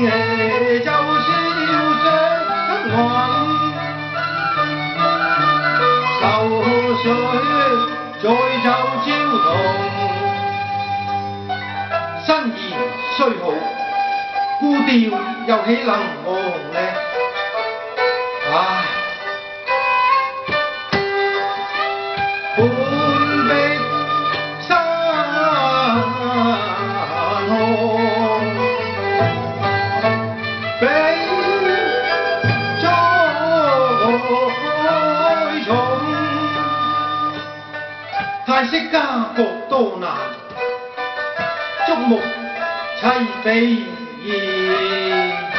夜就算要着，愁绪再奏焦堂，新燕虽好，孤调又岂能和。诶咦咦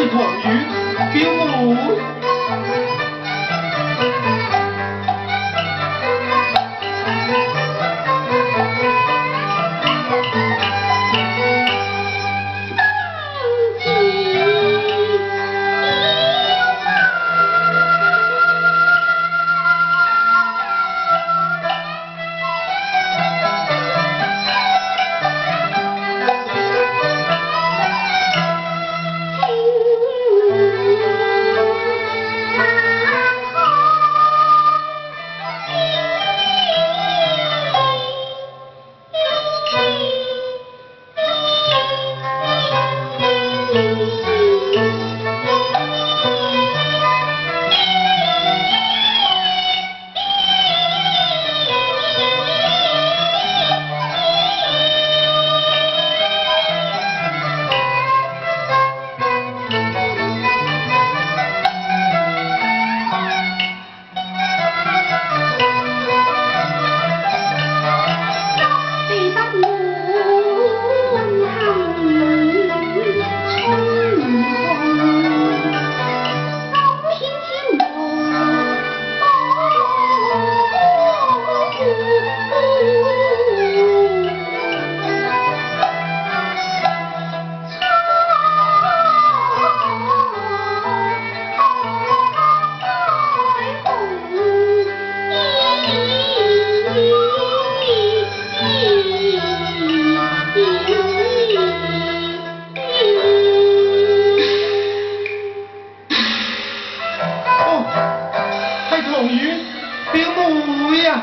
一桶鱼冰炉等于零五呀